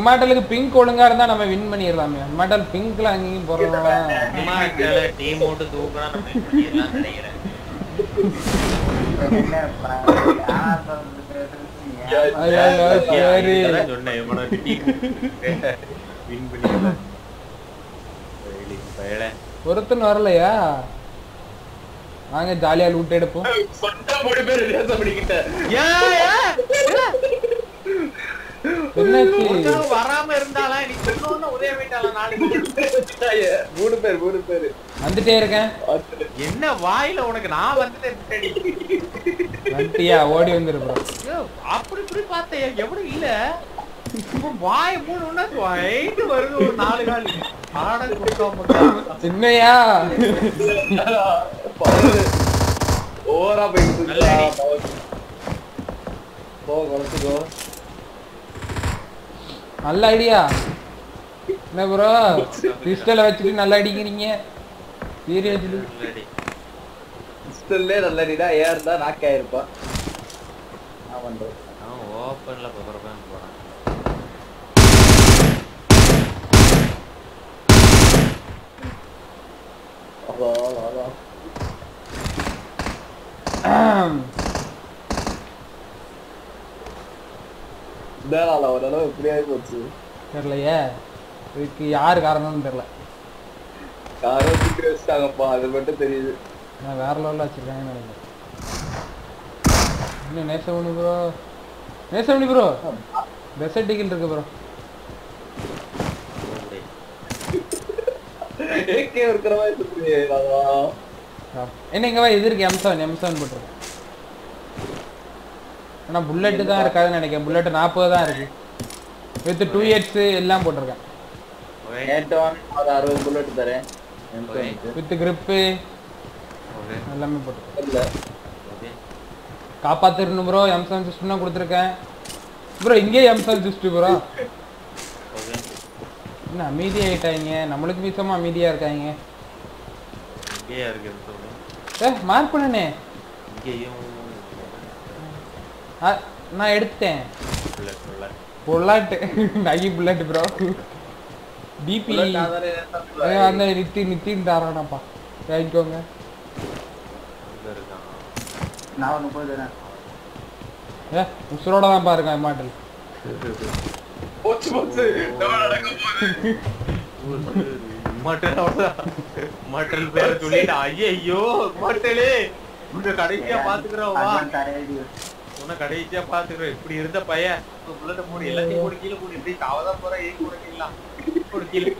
இம்மாட்டலுக்கு pink ஒழுங்கா இருந்தா நம்ம வின் பண்ணிடலாமே. இம்மாட்டல் பிங்க்ல அங்கேயும் சும்மா இருக்கல டீம் போட்டு தூக்குனா நம்ம நினைக்கிறேன் win பண்ணிடலாம். ஒருத்தன் வரலையா வாங்க ஜாலியா லூட் எடுப்போம் வராம இருந்தாளா நீ சொன்னோன்னு உதய போயிட்டாளா நாலு. மூணு பேர் மூணு பேர் வந்துட்டே இருக்கேன் என்ன வாயில உனக்கு நான் வந்துட்டேன். வந்துட்டியா ஓடி வந்துரு ப்ரோ அப்படி இப்படி பார்த்தேன் எவ்வளவு இல்ல வாய் மூணுன்னா வைட்டு வருது ஒரு நாலு கால் ஆட கொடுக்காம சின்னையா போயிட்டு அடி. போ குறைச்சுக்கோ நல்ல ஐடியா. என்ன ப்ரோ பிஸ்டலை வச்சுட்டு நல்லா அடிக்கிறீங்க. சீரியஸ்லி. பிஸ்டல்லே நல்ல அடிடா ஏர் தான் நாக் நான் பண்றேன் அவன் ஓப்பன்ல பப்பரப்பான்னு போறான். அவ்வளோ அவ்வளோ இதால ஓரளவு இப்படியாகி போச்சு. தெரியலையே. இதுக்கு யார் காரணம்னு தெரியல. யாரோ திட்டு வச்சுட்டாங்கப்பா அது மட்டும் தெரியுது. நான் வேற லெவலில் வச்சிருக்காங்கன்னு நினைக்கிறேன். இன்னும் Nesamani bro Nesamani bro best டிகில் இருக்கு ப்ரோ. ஏகே இருக்கிற மாதிரி. என்ன இங்க வா இது இருக்கு எம் செவன் எம் செவன் போட்டிருக்கேன் ஆனால் புல்லட்டு தான் இருக்காதுன்னு நினைக்கிறேன். புல்லட்டு நாற்பது தான் இருக்கு. வித் டூ எயிட்ஸ் எல்லாம் போட்டிருக்கேன். ஒரு அறுபது புல்லட் தரேன். With grip okay. எல்லாமே போட்டிருக்கேன். காப்பாத்திரணும் ப்ரோ எம் செவன் சிஸ்டம் தான் கொடுத்துருக்கேன். ப்ரோ இங்கே எம் செவன் சிஸ்டம் ப்ரோ. என்ன அமைதியாயிட்டாங்க நம்மளுக்கு மிச்சமா அமைதியா இருக்காங்க. ஏ மார்க் பண்ணனே. இங்கேயும் நான் எடுத்தேன். நகி புல்லட் ப்ரோ டிபி புல்லட் நான் தானே நேத்தா அந்த நித்தி நித்தின் தாரானப்பா வாங்கிக்கோங்க. நான் ஒன்று போய் தரேன். ஏ உசுரோட தான் பாருங்க மாட்டல் போச்சு போச்சு. மட்டன் அவ்வளவுதான். மட்டன் பேரை சொல்லிட்டு ஐயையோ மட்டலே. உன்னை கடைசியா பாத்துக்கிறோம் வா உன்னை கடைசியா பாத்துக்கிறோம் இப்படி இருந்த பையன் புள்ளட்ட மூடி எல்லாத்தையும் மூடி கீழே மூடி இப்படி தாவதான் போற ஏன் கொடுக்கலாம் ஒரு கீழே.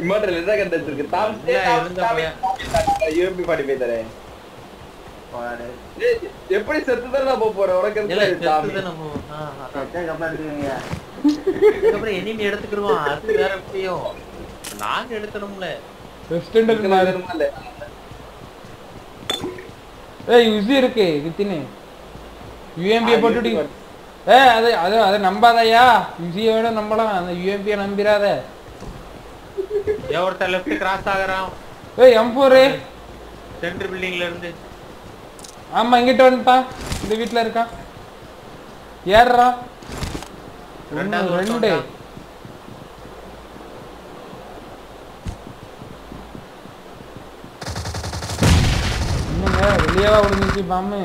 இம்மாட்டல் என்ன கண்டென்ட் இருக்கு தாம் இல்ல, இருந்த பையன். யூஎம்பி பாடி போய் தரேன். எப்படி செத்து தானே நான் போறேன்? உனக்கு. அதுக்கப்புறம் enemy எடுத்துக்கிடுவான் அது வேற விஷயம் நாங்க எடுத்துனோம்ல இல்ல? ஏய் யுசி இருக்கு வித்தினு யூஎம்பியை போட்டுடி. ஏ அது அது அதை நம்பாதயா? யுசியை விட நம்பலாம் அந்த யூஎம்பியை நம்பிராத ஏன் ஒருத்தன் லெஃப்ட் கிராஸ் ஆகுறான். ஏய் எம் ஃபோரு சென்டர் பில்டிங்ல இருந்து. ஆமா இங்கிட்ட வந்துப்பா இந்த வீட்ல இருக்கான். ஏறுறான். ரெண்டு. வெளியவா விழுந்துச்சு பாம்பு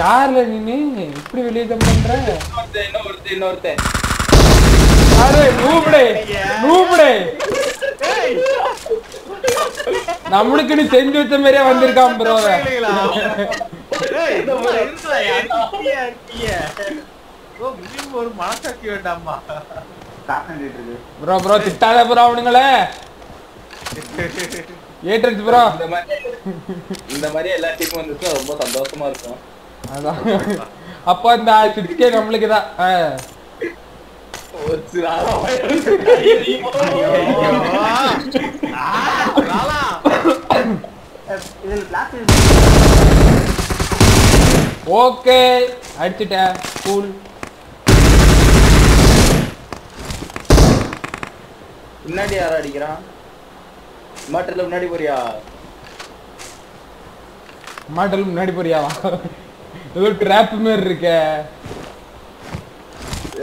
யாருல நீனு இப்படி வெளியே ஜம்ப் பண்ற. அரே நூபடே நூபடே நம்மளுக்குன்னு செஞ்சு வச்ச மாதிரியே வந்திருக்கான் ப்ரோ ஒரு மனசாட்சி வேண்டாமா ப்ரோ ப்ரோ திட்டாத ப்ரோ அவனுங்களே. ஏற்றுச்சு ப்ரோ இந்த மாதிரி இந்த மாதிரி எல்லா டீமும் வந்துச்சுன்னா ரொம்ப சந்தோஷமா இருக்கும். அதான். அப்போ இந்த சிக்ஸ்கே நம்மளுக்கு தான். ஓகே. அடிச்சிட்டேன். கூல் முன்னாடி யாரா அடிக்கிறான். மாட்டில் முன்னாடி போறியா மாட்டல் முன்னாடி போறியாவா ஏதோ ட்ராப் மாதிரி இருக்க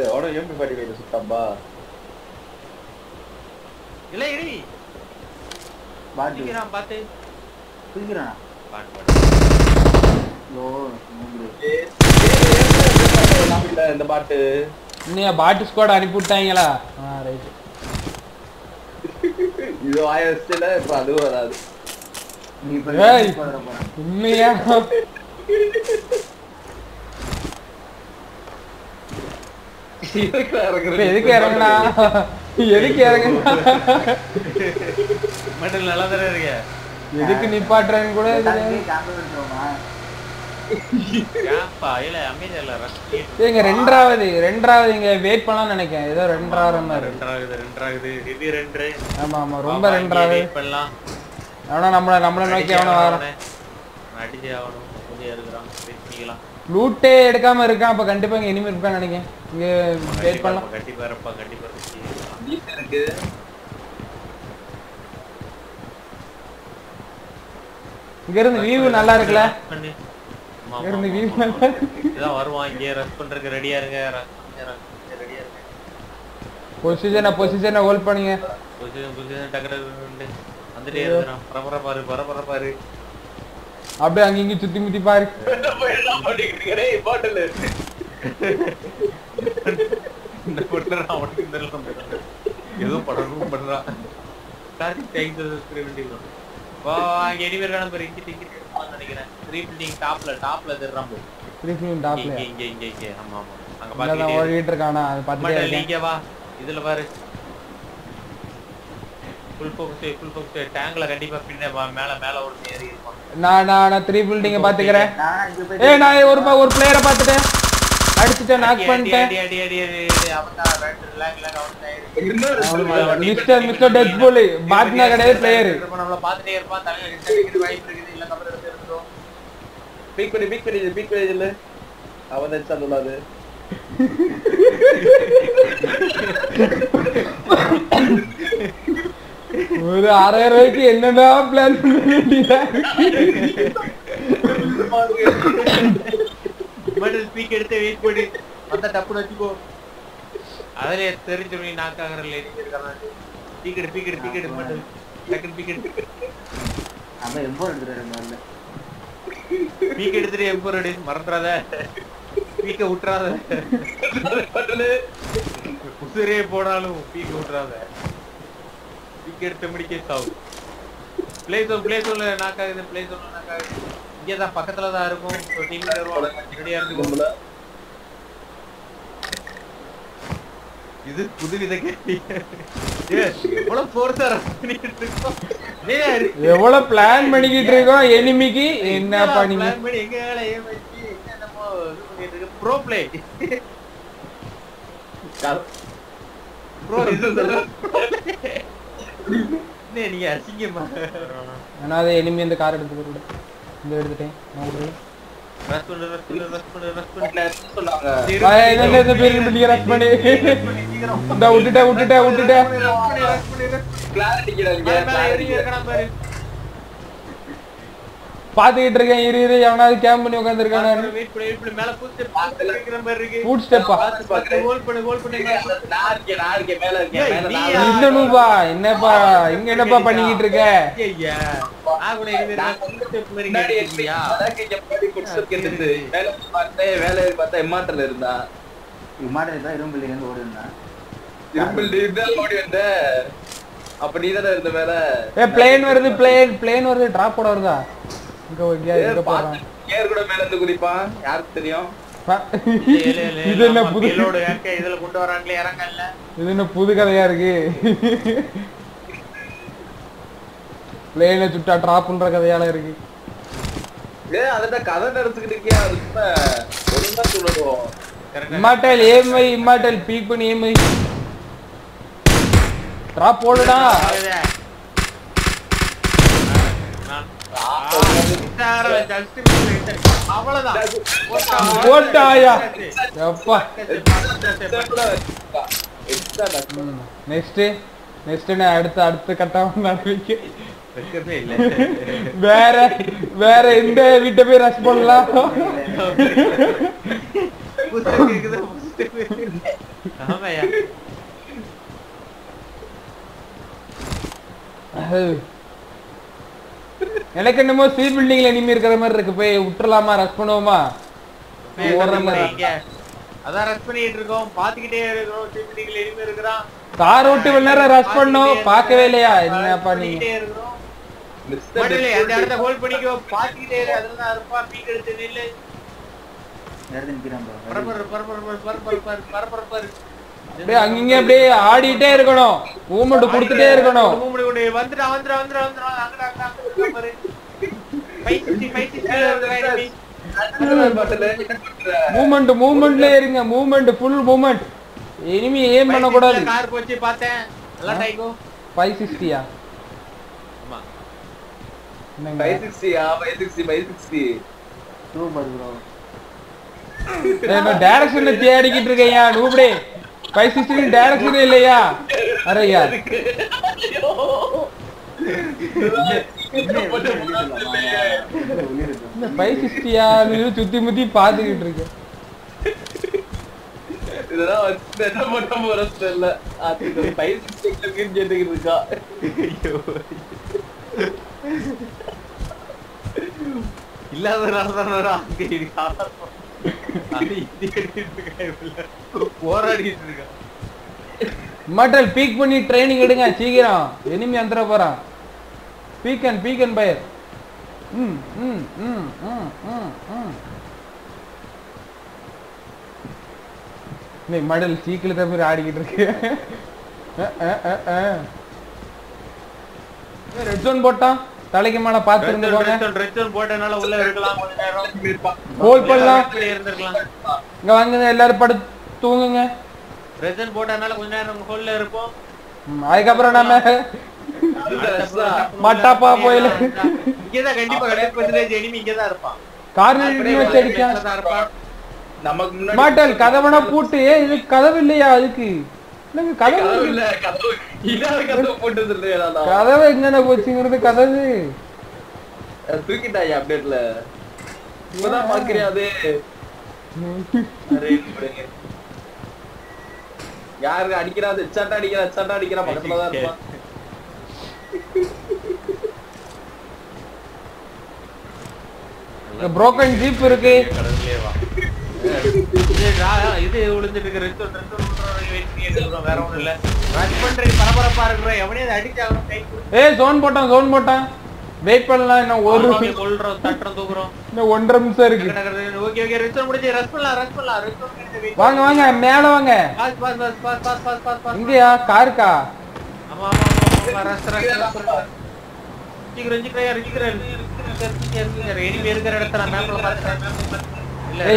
அவனும் எம்பி பாட்டி கையில சுத்தாம்பா இல்ல இடி பாட்டு பார்த்து குதிக்கிறானா பாட்டு பாட்டு இல்ல, இந்த பாட்டு இன்னும் பாட்டு ஸ்குவாட் அனுப்பி விட்டாங்களா ஆ ரைட் இது வாய வச்சுல இப்ப அதுவும் வராது உண்மையா? எதுக்கு இறங்குனா? எதுக்கு இறங்குனா? மெட்டல் நல்லா தானே இருக்க? எதுக்கு நிப்பாட்டுறேன்னு கூட ரெண்டாவது ரெண்டாவது இங்க வெயிட் பண்ணலாம்னு நினைக்கிறேன். ஏதோ ரெண்டாவது மாதிரி. ரெண்டாகுது ரெண்டாகுது இது ரெண்டு. ஆமா ஆமா ரொம்ப ரெண்டாவது. வெயிட் பண்ணலாம். அவனா நம்மள நம்மள நோக்கி அவன வரான் அடிச்சே ஆகணும். கொஞ்சம் இருக்கிறான். வெயிட் பண்ணிக்கலாம். லூட்டே எடுக்காம இருக்கான். அப்ப கண்டிப்பா இங்க இனிமே இருப்பான்னு நினைக்கிறேன். இங்க வெயிட் பண்ணலாம். கண்டிப்பா இருப்பா கண்டிப்பா இருக்கு. இங்க இருந்து வியூ நல்லா இருக்குல்ல? இதான் வருவான் இங்கே ரஷ் பண்றதுக்கு ரெடியா இருங்க ரெடியா இருங்க. பொசிஷனை பொசிஷனை ஹோல்ட் பண்ணுங்க. பொசிஷன் பொசிஷன் டக்கு டக்கு உண்டு. வந்துட்டே இருக்கிறான் பரபர பாரு பரபர பாரு அப்படியே அங்க இங்க சுத்தி முத்தி பாரு. பாட்டில் பண்றான். ஏதோ படமும் பண்றான் கார்த்திக் தேங்க் வேண்டியது வா இங்க எனிவே இருக்கான பாரு இங்க எடுப்பான்னு நினைக்கிறேன் டாப்ல டாப்ல திருறான் டாப்ல இங்க இங்க ஆமா ஆமா அங்க ஓடிட்டு இருக்கானா அது இருக்கேன் வா இதுல பாரு ஃபுல் ஃபோக்கஸ் ஃபுல் ஃபோக்கஸ் டேங்க்ல கண்டிப்பா பின்ன மேல மேல ஒரு ஏறி இருப்பான் நான் நான் நான் த்ரீ பில்டிங்க பாத்துக்கிறேன் நான் ஏய் ஒரு பிளேயரை பார்த்துட்டேன் அடிச்சுட்டேன் நாக் பண்ணிட்டேன் அடி அடி அடி அவன் lock lock mister mister dead போலி பாட்னா கிடையாது பிளேயர் நம்மள பாத்துட்டே இருப்பான் தலையில வாய்ப்பு பீக் பண்ணி பீக் பண்ணி பீக் பண்ணி இல்ல அவன் தான் சொல்லாது ஒரு ஆறாயிரம் ரூபாய்க்கு என்னடா பிளான் பண்ண வேண்டியதா மெடல் ஸ்பீக் எடுத்து வெயிட் பண்ணி. வந்தா டப்புன்னு வச்சுக்கோ. அதிலே தெரிஞ்சிரும் நீ நாக் ஆகறல எரிஞ்சு இருக்கான் பீக்கெட் பீக்கெட் பீக்கெட் மெடல் டக்குனு பீக்கெட் அவன் எம்போ எடுத்துட்டு முதல்ல பீக் எடுத்துட்டு எம்பர் அடி மறந்துடாத பீக்க விட்டுறாத பாட்டில் உசுரே போனாலும் பீக்க விட்டுறாத பீக் எடுத்து முடிக்க சாவு. பிளே ஜோன் பிளே ஜோன்ல நாக் ஆகுது பிளே ஜோன்ல நாக் ஆகுது. இங்கே தான் பக்கத்துல தான் இருக்கும். ஒரு டீம் ரெடியா இருந்துக்கோ. இது புது வித கேள்வி. எவ்வளவு பிளான் பண்ணிக்கிட்டு இருக்கோம்? எனிமிக்கு பண்ணி என்ன இருக்கு? ப்ரோ ப்ளே நீங்க அசிங்கமா? ஆனா அது எனிமி இந்த கார் எடுத்து விடு இந்த எடுத்துட்டேன். நான் விட்டுட்டேன் விட்டுட்டேன் விட்டுட்டேன் கிளாரிட்டி மேல மேல ஏறி இருக்கணும் பாரு பாத்துக்கிட்டு இருக்கேன் இரு இரு எவனாவது கேம்ப் பண்ணி உட்காந்துருக்கானு வெயிட் பண்ணு வெயிட் பண்ணு. மேல புடிச்சு இருக்கிற மாதிரி இருக்கு. ஃபுட் ஸ்டெப்பா ஹோல்ட் பண்ணு ஹோல்ட் பண்ணு. நான் இருக்கேன் நான் இருக்கேன். மேல இருக்கேன் ஏய், மேல நான் நீயா? இந்த நூபா என்னப்பா இங்க என்னப்பா பண்ணிக்கிட்டு இருக்க ஐயா. நான் கூட இது ஸ்டெப் மாதிரி கேட்டியா அதான் பார்த்தா எம்மாட்டல இருந்தா? இம்மாட்ட தான் இரும்பு இருந்து ஓடி இருந்தான் இரும்பில் ஓடி வந்த. அப்ப நீ தானே இருந்த மேல ஏ பிளேன் வருது பிளேன் பிளேன் வருது. டிராப் போட வருதா? இங்க இங்க இங்க போறான். ஏர் கூட மேல இருந்து குதிப்பான் யாருக்கு தெரியும்? இது என்ன புது இதுல கொண்டு வராங்களே இறங்கல்ல. இது என்ன புது கதையா இருக்கு? பிளேனை சுட்டா டிராப் பண்ற கதையால இருக்கு. ஏ அதுதான் கதை நடத்துக்கிட்டு இருக்கியா? அது சும்மா ஒழுங்கா கரெக்டா இம்மாட்டல் ஏமை இம்மாட்டல் பீக் பண்ணி ஏமை டிராப் போடுடா. போட்டாயா எப்பா நெக்ஸ்ட் நெக்ஸ்ட் நான் அடுத்த அடுத்த கட்டம் நடவடிக்கை வெக்கமே இல்ல வேற வேற எந்த வீட்டை போய் ரஷ் பண்ணலாம் ஆமாயா எனக்கு என்னமோ ஸ்பீட் பில்டிங்ல இனிமே இருக்கிற மாதிரி இருக்கு. போய் விட்டுறலாமா? ரஷ் பண்ணுவோமா? அதான் ரஷ் பண்ணிட்டு இருக்கோம். பாத்துக்கிட்டே இருக்கோம் இருக்கிறான். கார் ஓட்டி இவ்வளவு நேரம் ரஷ் பண்ணோம். பார்க்கவே இல்லையா? என்னப்பா நீங்க அந்த இடத்த ஹோல்ட் பண்ணிக்கோ. பாத்துக்கிட்டே இரு. அதுல தான் இருப்பா. பீக் எடுத்து நில்லு. அப்படியே அங்கங்க அப்படியே ஆடிட்டே இருக்கணும். மூமெண்ட் கொடுத்துட்டே இருக்கணும். மூமெண்ட் வந்துடா வந்துடா வந்துடா வந்துடா அங்கடா அங்கடா மூமெண்ட் மூமெண்ட்ல இருங்க. மூமெண்ட் ஃபுல் மூமெண்ட் இனிமே ஏம் பண்ண கூடாது. கார் போச்சு பார்த்தேன். நல்லா டைகோ. 560யா ஆமா. 560யா 560 560 டூ ப்ரோ நான் டைரக்ஷன் தேடிக்கிட்டு இருக்கேன்யா நூப்டே. 560 டைரக்ஷன் இல்லையா? அரே யார் பைக் சுத்தி முத்தி பாத்துக்கிட்டு இருக்கேன் இதெல்லாம் வந்து இருக்கா இல்லாதனாலதான் மட்டல் பீக் பண்ணி ட்ரைனிங் எடுங்க சீக்கிரம். எனிமி வந்துட போறான். Peek and peek and fire ம் ம் ம் ம் ம் ம் இன்னைக்கு மடல் தான் மாதிரி ஆடிக்கிட்டு இருக்கு. ரெட் ஜோன் போட்டான் தலைக்கு மேல பாத்து இருந்துக்கோங்க. ரெஸ்டோன் ரெஸ்டோன் போட்டனால உள்ள இருக்கலாம் கொஞ்ச நேரம். ஹோல்ட் பண்ணலாம் இருந்திருக்கலாம். இங்க வாங்க எல்லாரும் படுத்து தூங்குங்க. ரெஸ்டோன் போட்டனால கொஞ்ச நேரம் ஹோல்ல இருப்போம். அதுக்கப்புறம் நாம மட்டாப்பா போயில. இங்கதான் கண்டிப்பா ஹண்ட்ரட் பர்சன்டேஜ் எனிமி இங்கதான் இருப்பான். கார்னர் வச்சு அடிக்கா இங்கதான் இருப்பான். நமக்கு முன்னாடி மாட்டல் கதவனா பூட்டு இது கதவு இல்லையா அதுக்கு? என்னங்க கதவு இல்ல. கதவு இல்லாத கதவு போட்டது இல்லையா கதவு எங்கன போச்சுங்கிறது கதவு. தூக்கிட்டாயா அப்டேட்ல இப்பதான் பாக்குறியா அது. யாரு அடிக்கிறா? அது எச்சாட்டா அடிக்கிறா எச்சாட்டா அடிக்கிறா பக்கத்துல தான் இருப்பான். புரோக்கன் ஜீப் இருக்கு. இது விழுந்துட்டு இருக்கு ரெண்டு ரெண்டு வேற ஒண்ணும் இல்ல. ரன் பண்ற பரபரப்பா இருக்கிற. எவனே அடிச்சாலும் ஏய் ஜோன் போட்டான் ஜோன் போட்டான். வெயிட் பண்ணலாம் என்ன ஒரு சொல்றோம் தட்டுறோம் தூக்குறோம். இன்னும் ஒன்றரை நிமிஷம் இருக்கு. ஓகே ஓகே ரெஸ்ட் முடிஞ்சு ரெஸ்ட் பண்ணலாம் ரெஸ்ட் பண்ணலாம் ரெஸ்ட் வாங்க வாங்க மேல வாங்க. Boss boss boss boss boss boss boss இங்கயா காருக்கா? ஆமா ஆமா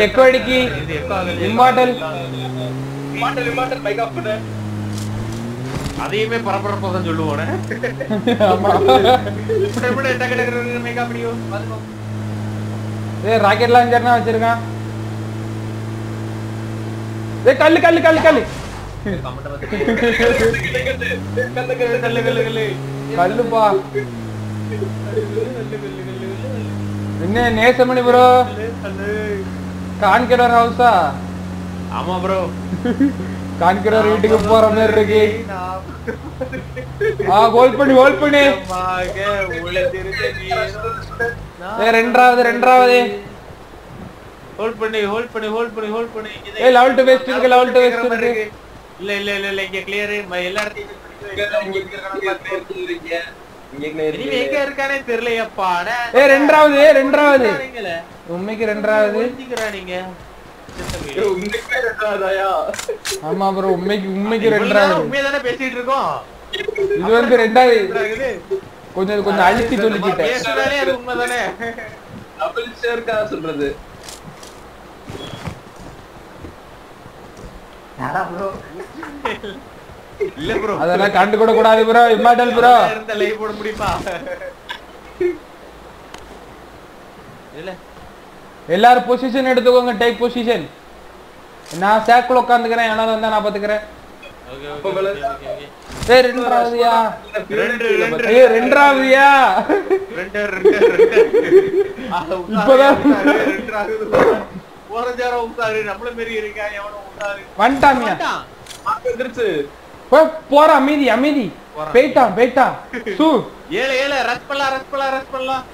எக்கோ அடிக்கி immortal immortal immortal bike off பண்ணு அதையுமே பரபரப்பா தான் சொல்லுவோம் ராக்கெட் வச்சிருக்கான் கல்லு கல்லு கல்லு கல்லு கல்லுப்பா. என்ன நேசமணி ப்ரோ கான்கிரர் ஹவுஸா ஆமா ப்ரோ கான்கிரர் வீட்டுக்கு போற மாதிரி இருக்கு. ஆ ஹோல்ட் பண்ணி ஹோல்ட் பண்ணி. ரெண்டாவது ரெண்டாவது. ஹோல்ட் பண்ணி ஹோல்ட் பண்ணி ஹோல்ட் பண்ணி ஹோல்ட் பண்ணி. இங்க ஏய் லெவல் டு வெஸ்ட் இருக்கு லெவல் டு வெஸ்ட் இருக்கு. இல்ல இல்ல இல்ல இல்ல இங்க கிளியர் எல்லா இடத்தையும் இங்க இருக்கீங்க இங்க இனிமே எங்க இருக்கானே தெரியலையப்பா. ஏய் ரெண்டாவது ரெண்டாவது. உண்மைக்கு ரெண்டாவது. நீங்க ஆமா ப்ரோ உண்மைக்கு உண்மைக்கு ரெண்டாவது. உண்மையை பேசிட்டு இருக்கோம்? இது வந்து ரெண்டாவது. கொஞ்சம் கொஞ்சம் அழுத்தி சொல்லிக்கிட்டேன் உண்மைதானே? சொல்றது யாரா bro? இல்ல ப்ரோ அதெல்லாம் கண்டு கூட கூடாது ப்ரோ இம்மாட்டல் ப்ரோ இருந்த லைவ் போட முடியுமா? இல்ல. எல்லாரும் பொசிஷன் எடுத்துக்கோங்க டேக் பொசிஷன் நான் சேக்குள்ள உட்காந்துக்கிறேன் யாராவது வந்தா நான் பாத்துக்கிறேன். ஏய் ரெண்டாவதுயா? ரெண்டு ரெண்டு ஐயோ ரெண்டாவதுயா? ரெண்டு ரெண்டு இப்பதான். உஷாரு, ரெண்டு ஆகுது. ஓரஞ்சாரம் உஷாரு, நம்மள மாரி இருக்கா, எவனோ உஷாரு. வந்துட்டாமியா வந்துட்டான். வந்துருச்சு போ போற அமைதி அமைதி. போயிட்டான் போயிட்டான் சூ ஏழு ஏழு ரஷ் பண்ணலாம் ரஷ் பண்ணலாம் ரஷ் பண்ணலாம்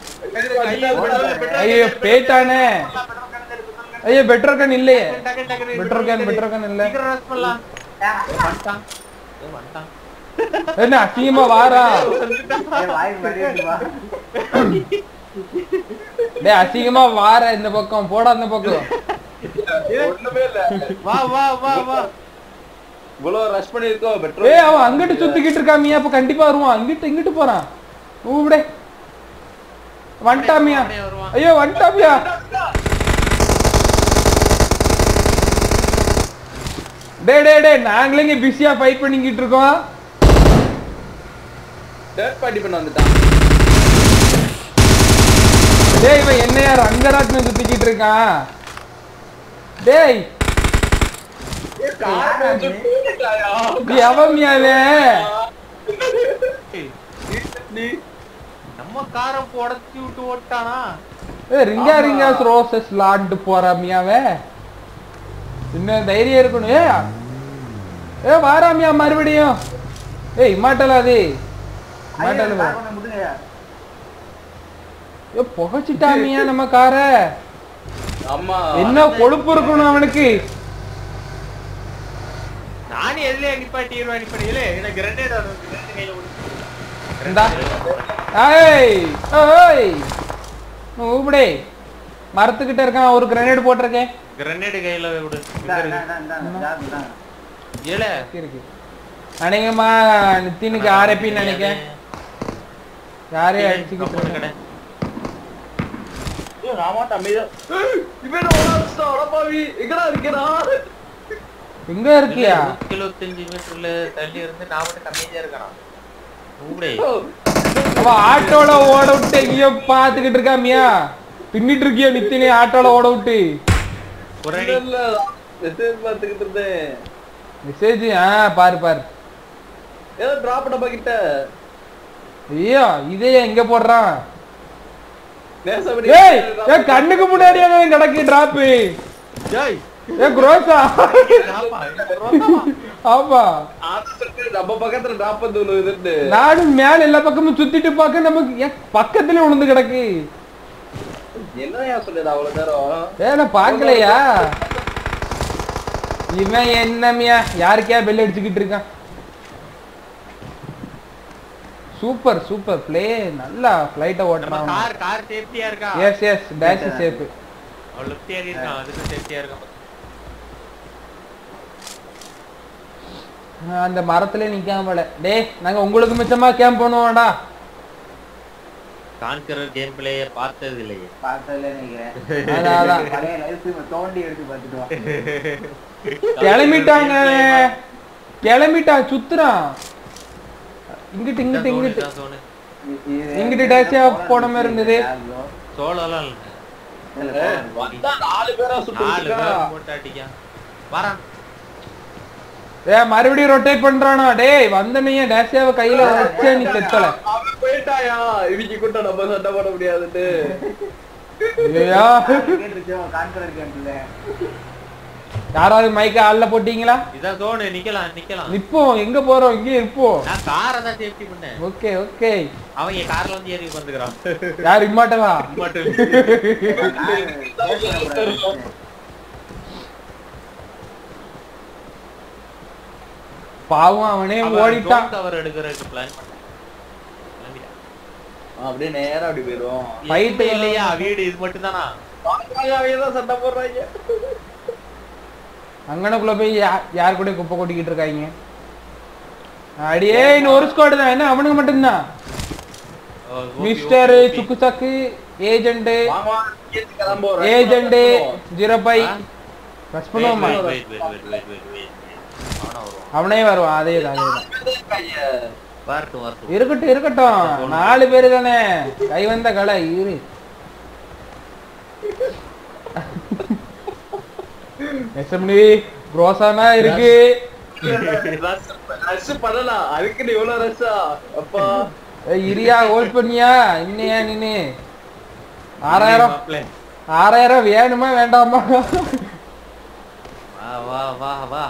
ஐயோ, போயிட்டானே பெட்ரோல் கன் இல்லையே பெட்ரோல் கேன் பெட்ரோல் கேன் இல்ல பண்ணலாம். வந்துட்டான். வந்துட்டான். என்ன அசிங்கமா வாரா டேய் அசிங்கமா வார இந்த பக்கம். போடா அந்த பக்கம். ஒண்ணுமே இல்ல. வா வா வா வா. இவ்வளவு ரஷ் பண்ணிருக்கோம் பெட்ரோல் ஏய் அவன் அங்கிட்டு சுத்திக்கிட்டு இருக்காமியா அப்ப கண்டிப்பா வருவான். அங்கிட்டு இங்கிட்டு போறான். ஊவிடே வந்துட்டாமியா. ஐயோ வந்துட்டாமியா டே டே டே நாங்களே இங்க பிஸியா ஃபைட் பண்ணிக்கிட்டு இருக்கோம். தேர்ட் பார்ட்டி பண்ண வந்துட்டான். டேய் இவன் என்னையா ரங்கராட்னம் சுத்திக்கிட்டு இருக்கான்? டேய். எவன்யாவே நம்ம காரை உடச்சி விட்டு ஓட்டானா? ஏய் ரிங்கா ரிங்காஸ் ரோசஸ் லாண்டு போறாமியாவே இன்னும் தைரியம் இருக்கணும். ஏ ஏ வாராமியா மறுபடியும். ஏய் இம்மாட்டல அது ஏ புகைச்சிட்டாமியா நம்ம காரை ஆமா என்ன கொழுப்பு இருக்கணும் அவனுக்கு? நானே எதுலயே நிப்பாட்டிடுவேன் நிப்பாட்டியிலே எனக்கு கிரனேட். இந்தா. ஏய் ஏய். ஊபடே மரத்துக்கிட்ட இருக்கான் ஒரு கிரனேட் போட்டிருக்கேன். கிரனேட் கையில விடு. ஏல. இருக்கு அநேகமா நித்தினுக்கு ஆர்எப்பின்னு நினைக்கிறேன். யாரையும் அடிச்சுக்கிட்டு கடை இருக்கேன். ஐயோ, நான் மாட்டேன் அமைதியா இவன் ஓட வச்சுட்டான், அடப்பாவி. எங்கடா இருக்கிறான் எங்க இருக்கியா நூத்தி எழுபத்தஞ்சு மீட்டர்ல தள்ளி இருந்து நான் மட்டும் கம்மியா இருக்கான் ஊடே அவ ஆட்டோல ஓட விட்டு எங்கேயோ பாத்துக்கிட்டு இருக்காமியா பின்னிட்டு இருக்கியோ நித்தினி ஆட்டோல ஓட விட்டு இல்ல, இருந்தேன் மெசேஜ் ஆ பாரு பாரு ஏதோ drop டப்பா கிட்ட ஐயோ இதே எங்க போடுறான் ஏய் ஏய் கண்ணுக்கு முன்னாடியே அவன் கிடக்கு டிராப்பு? ஜாய். ஏ குரோசா ஆமா இது ரோசாவா? ஆமா. ஆனா சொல்லிட்டு நம்ம பக்கத்துல drop வந்து. நானும் மேல எல்லா பக்கமும் சுத்திட்டு பார்க்க நமக்கு ஏன் பக்கத்துல உணர்ந்து கிடக்கு? என்னய்யா சொல்லுது அவ்வளவு நேரம்? ஏ நான் பார்க்கலையா? இவன் என்னமியா? யாருக்கே பெல் அடிச்சுக்கிட்டு இருக்கான்? சூப்பர் சூப்பர் ப்ளே நல்லா ஃப்ளைட்டை நம்ம ஓட்டுறான் கார் கார் சேஃப்டியா இருக்கா? எஸ் எஸ் டேஷ் சேஃப் அவன் லெஃப்ட் ஏறி இருக்கான். அதுக்கு சேஃப்டியா இருக்கான் அந்த மரத்துல நிக்காம போல. டேய் நாங்க உங்களுக்கு மிச்சமா கேம்ப் பண்ணுவோம்டா. கான்கரர் கேம் பிளேய பார்த்தது இல்லையே பார்த்ததுல நினைக்கிறேன். அதான் அதான். பழைய லைஃப் தோண்டி எடுத்து பார்த்துட்டு வா. கிளம்பிட்டாங்க. கிளம்பிட்டான் சுத்துறான். இங்கிட்டு இங்கிட்டு இங்கிட்டு. இங்கிட்டு டேசியா போன மாதிரி இருந்தது. சோளம்லாம் இல்ல. ஏய். வந்தா நாலு பேரா சுட்டு நாலு விட்டுருக்கான். பேர் போட்டு அடிக்கான் வரான் ஏ மறுபடியும் ரொட்டேட் பண்றானா? டேய் வந்தனையே டேசியாவை கையில வச்சே நீ செத்தல. அவன் போயிட்டாயா? நம்ம சண்டை போட ஐயா கான்கரர் கேம்ப்ல. யாராவது மைக்க ஆள்ல போட்டீங்களா? இதான் zone நிக்கலாம் நிக்கலாம். நிப்போம் எங்க போறோம்? இங்கே இருப்போம் நான் காரை தான் சேஃப்டி பண்ணேன். Okay okay. அவன் என் கார்ல வந்து ஏறி வந்துக்கிறான் யார் இம்மாட்டலா மட்டும் பாவம் அவனே ஓடிட்டான். கவர் எடுக்கிறதுக்கு பிளான் பண்ணேன். அப்படியே நேரா அப்படி போயிடும் எதுவுமே இல்லையா? வீடு இது மட்டும் தான் சண்டை போடுறாங்க. அங்கனக்குள்ள போய் யா- யார் கூட குப்பை கொட்டிக்கிட்டு இருக்காங்க அடியே இன்னும் ஒரு ஸ்குவாடு தான். என்ன அவனுக்கு மட்டும்தான்? மிஸ்டர் சுக்கு சக்கு ஏஜென்ட். ஏஜென்ட் ஜீரோ பை ரஷ் பண்ணுவோமா? அவனே வருவான். அதே தான் இருக்கட்டும் இருக்கட்டும். நாலு பேரு தானே. கை வந்த கலை இரு. எஸ்எம்டி ரோசானா இருக்கு. ரஷ் பண்ணலாம் அதுக்கு இவ்வளவு ரஷ்ஷா அப்பா. இரியா ஹோல்ட் பண்ணியா? இன்னையா நின்னு? ஆறாயிரம். ஆறாயிரம் வேணுமா வேண்டாமா? வா வா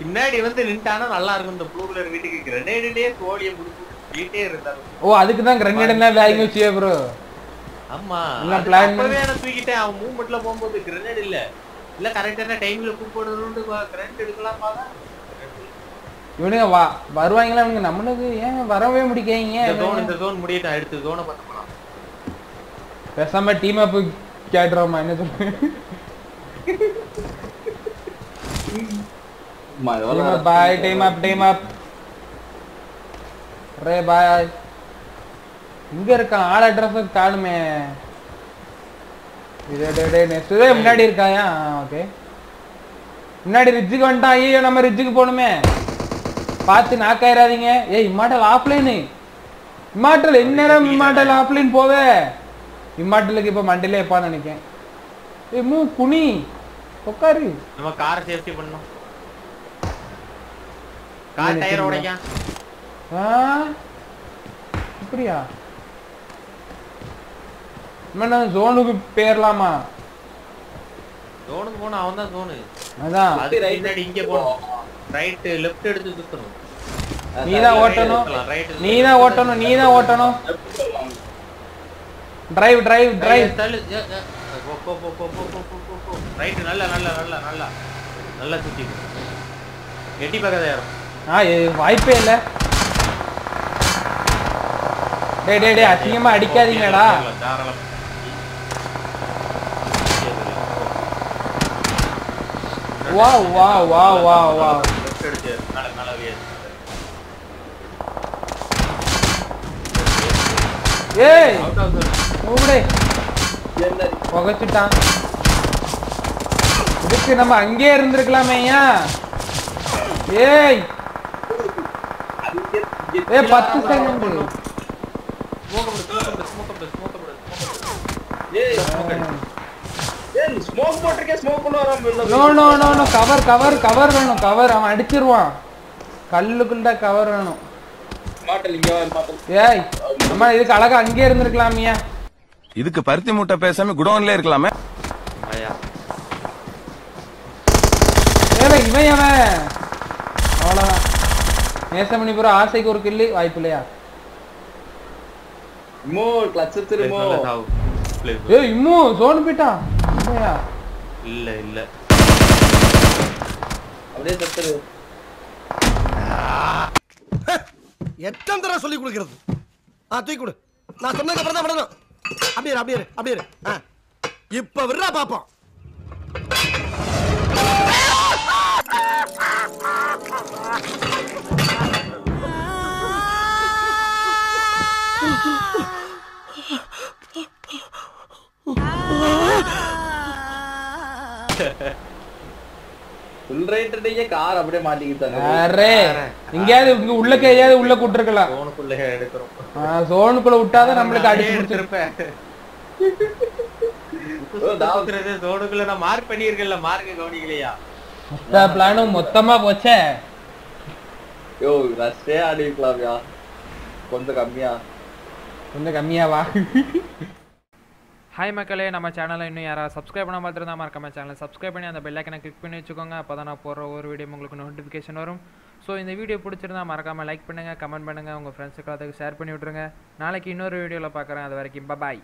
பின்னாடி வந்து நின்ட்டானா நல்லா இருக்கும். இந்த ப்ளூ கலர் வீட்டுக்கு கிரனேடிலே கோழியை முடிச்சு வீட்டே இருந்தாரு ஓ அதுக்கு தான் கிரனேட் எல்லாம் வாங்கி வச்சியே ப்ரோ ஆமா. எல்லாம் plan அப்பவே நான் தூக்கிட்டேன். அவன் மூவ்மெண்ட்ல போகும்போது கிரனேட் இல்ல. இல்ல கரெக்டான டைம்ல கூப்பிடணும்னு கிரனேட் எடுக்கலாம் பாதா இவனுங்க வா வருவாங்களா இவனுங்க? நம்மளுக்கு ஏன் வரவே முடிக்காதீங்க? இந்த ஜோன் இந்த ஜோன் முடியட்டும். அடுத்து ஜோனை பார்த்து போலாம். பேசாம டீம் அப் கேட்டுறோமா? என்ன சொல்றேன் பாய். டீம் அப் டீம் அப் ரே பாய் இங்க இருக்கான் ஆள் அட்ரஸ் காணுமே இது முன்னாடி இருக்காயா? ஓகே முன்னாடி ரிட்ஜுக்கு வந்துட்டான் ஐயோ நம்ம ரிட்ஜுக்கு போகணுமே. பார்த்து நாக்காயிராதீங்க ஏய் இம்மாட்டல் ஆஃப்லைனு இம்மாட்டல் இந்நேரம் இம்மாட்டல் ஆஃப்லைன் போவே. இம்மாட்டலுக்கு இப்போ மண்டிலே இருப்பான்னு நினைக்கேன். ஏய் மூ குனி உட்காரு நம்ம கார் சேஃப்டி பண்ணோம் கார் டயர்? உடைக்கான். ஆ? அப்படியா? மேடம் ஜோனுக்கு பேர்லாமா ஜோனுக்கு போனா அவன் தான் ஜோனு அதான் அது ரைட் சைடு இங்க போணும் ரைட் லெஃப்ட் எடுத்து சுத்தணும் நீ தான் ஓட்டணும் நீ தான் ஓட்டணும் நீ தான் ஓட்டணும் டிரைவ் டிரைவ் டிரைவ் தள்ளு போ போ போ போ போ போ ரைட் நல்ல நல்ல நல்ல நல்ல நல்ல சுத்தி எட்டி பார்க்காத யாரும் ஆ வாய்ப்பே இல்ல டேய் டேய் டேய் அதிகமா அடிக்காதீங்கடா தாராளமா wow wow wow wow wow ஏய் ஓடே புகைச்சிட்டான். இதுக்கு நம்ம அங்கேயே இருந்திருக்கலாமே ஏன் ஏய். ஏ பத்து செகண்ட் ஏய் ஸ்மோக் போட்டிருக்கே ஸ்மோக் வராம no no no no cover cover cover வேணும் கவர் அவன் அடிச்சிருவான். கல்லுக்குள்ள கவர் வேணும். மாட்டல் இங்க வா மாட்டல். ஏய் அம்மா இதுக்கு அழகா அங்கேயே இருந்திருக்கலாமியா இதுக்கு பருத்தி மூட்டை பேசாம குடோன்ல இருக்கலாமே. ஏல இவன் அவன் அவ்வளவுதான். நேசமணி புற ஆசைக்கு ஒரு கில்லு வாய்ப்பு இல்லையா? மோ கிளட்ச் திருமோ. ஏய் இம்மு சோனு போயிட்டான். இல்லையா இல்ல இல்ல. அப்படியே செத்துரு எத்தனை தடவை சொல்லி கொடுக்கிறது? ஆ தூக்கி கொடு. நான் சொன்னதுக்கு அப்புறம் தான் விடணும். அப்படியே அப்படியே அப்படியே. ஆ. இப்ப விடுறா பாப்போம் ஃபுல் ரைட்டர்லயே கார் அப்படியே மாட்டிக்கிட்டாங்க அரே எங்கேயாவது இங்க உள்ள கையாவது உள்ள கூட்டிருக்கலாம். போனுக்குள்ள எடுக்கிறோம். சோனுக்குள்ள விட்டாதான் நம்மளுக்கு அடிச்சு முடிச்சிரு எடுத்திருப்பேன். ஓ, நான் மார்க் பண்ணியிருக்கேன்ல மார்க் கவனிக்கலையா? மொத்த பிளானும் மொத்தமா போச்சே. யோ ரஷ்ஷே ஆடிக்கலாம்யா கொஞ்சம் கம்மியா. கொஞ்சம் கம்மியாவா? ஹாய் மக்களே. நம்ம சேனலை இன்னும் யாராவது சப்ஸ்கிரைப் பண்ண பார்த்துருந்தா மறக்காம சேனலை சப்ஸ்கிரைப் பண்ணி அந்த பெல்லைக்கனை கிளிக் பண்ணி வச்சுக்கோங்க. அப்போ தான் நான் போடுற ஒரு வீடியோ உங்களுக்கு நோட்டிஃபிகேஷன் வரும். ஸோ இந்த வீடியோ பிடிச்சிருந்தா மறக்காமல் லைக் பண்ணுங்கள் கமெண்ட் பண்ணுங்கள் உங்கள் ஃப்ரெண்ட்ஸுக்கு அதுக்கு ஷேர் பண்ணி விட்ருங்க நாளைக்கு இன்னொரு வீடியோவில் பார்க்குறேன். அது வரைக்கும் பாய்